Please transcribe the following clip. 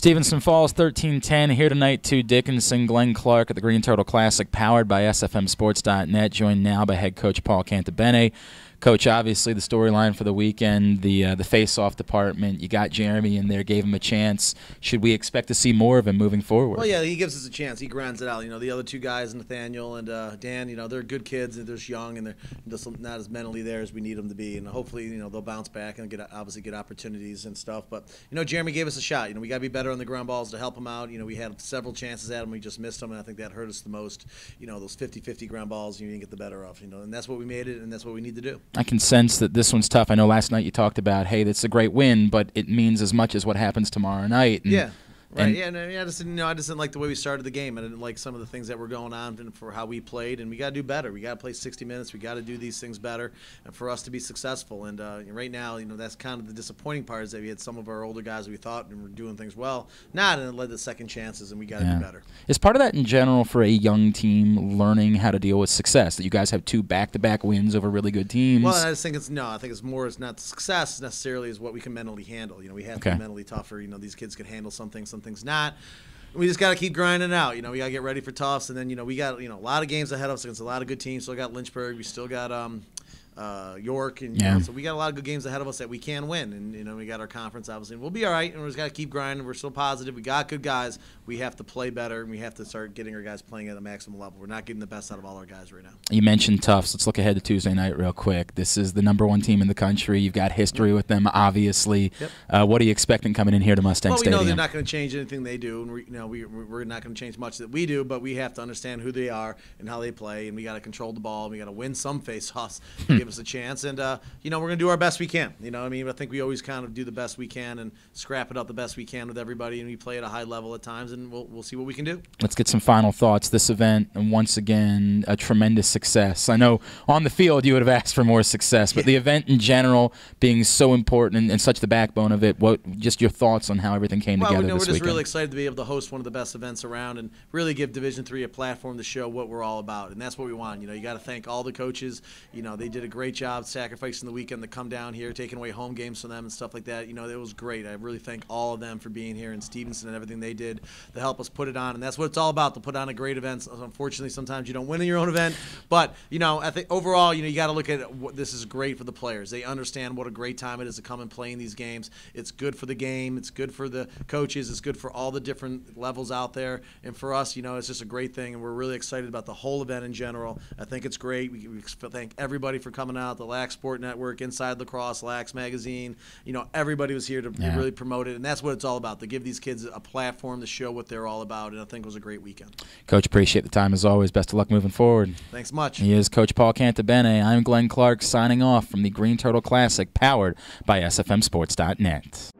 Stevenson Falls 1310 here tonight to Dickinson, Glenn Clark at the Greene Turtle Classic, powered by SFMSports.net, joined now by head coach Paul Cantabene. Coach, obviously the storyline for the weekend, the uh, the face-off department. You got Jeremy in there, gave him a chance. Should we expect to see more of him moving forward? Well, yeah, he gives us a chance. He grinds it out. You know, the other two guys, Nathaniel and uh, Dan, you know, they're good kids and they're just young and they're just not as mentally there as we need them to be. And hopefully, you know, they'll bounce back and get obviously get opportunities and stuff. But you know, Jeremy gave us a shot. You know, we got to be better on the ground balls to help him out. You know, we had several chances at him, we just missed them, and I think that hurt us the most. You know, those 50-50 ground balls, you didn't get the better of. You know, and that's what we made it, and that's what we need to do. I can sense that this one's tough. I know last night you talked about, hey, that's a great win, but it means as much as what happens tomorrow night. And, yeah. Right. And, yeah, and I just didn't you know I just didn't like the way we started the game. I didn't like some of the things that were going on and for how we played. And we got to do better. We got to play 60 minutes. We got to do these things better, and for us to be successful. And uh, right now, you know, that's kind of the disappointing part is that we had some of our older guys we thought and were doing things well, not and it led to second chances, and we got to yeah. do better. Is part of that in general for a young team learning how to deal with success? That you guys have two back-to-back wins over really good teams. Well, I just think it's no. I think it's more. It's not success necessarily is what we can mentally handle. You know, we have okay. to be mentally tougher. You know, these kids can handle some things, things not we just got to keep grinding out. You know, we got to get ready for Tufts, and then you know we got you know a lot of games ahead of us against a lot of good teams. Still got Lynchburg. We still got um, uh, York, and yeah. know, so we got a lot of good games ahead of us that we can win. And you know, we got our conference obviously, and we'll be all right. And we just got to keep grinding. We're still positive. We got good guys. We have to play better, and we have to start getting our guys playing at a maximum level. We're not getting the best out of all our guys right now. You mentioned Tufts. Let's look ahead to Tuesday night real quick. This is the number one team in the country. You've got history with them, obviously. Yep. Uh, what are you expecting coming in here to Mustang well, we Stadium? know they're not going to change anything they do, and we, you know we, we're not going to change much that we do. But we have to understand who they are and how they play, and we got to control the ball. And we got to win some face-offs to give us a chance. And uh, you know, we're going to do our best we can. You know, I mean, I think we always kind of do the best we can and scrap it up the best we can with everybody, and we play at a high level at times, and we'll, we'll see what we can do. Let's get some final thoughts. This event, and once again, a tremendous success. I know on the field you would have asked for more success, but the event in general being so important and, and, such the backbone of it. What just your thoughts on how everything came well, together? Well, we're just weekend? really excited to be able to host one of the best events around and really give Division Three a platform to show what we're all about, and that's what we want. You know, you got to thank all the coaches. You know, they did a great job sacrificing the weekend to come down here, taking away home games from them and stuff like that. You know, it was great. I really thank all of them for being here and Stevenson and everything they did to help us put it on. And that's what it's all about to put on a great event. Unfortunately, sometimes you don't win in your own event, but you know, I think overall, you know, you got to look at what this is great for the players. They understand what a great time it is to come and play in these games. It's good for the game. It's good for the coaches. It's good for all the different levels out there. And for us, you know, it's just a great thing. And we're really excited about the whole event in general. I think it's great. We, we thank everybody for coming out. The Lax Sport Network, Inside Lacrosse Lax Magazine. You know, everybody was here to yeah. really promote it, and that's what it's all about to give these kids a platform to show what they're all about. And I think it was a great weekend. Coach, appreciate the time as always. Best of luck moving forward. Thanks much. He is Coach Paul Cantabene. I'm Glenn Clark signing off from the Greene Turtle Classic, powered by SFMSports.net.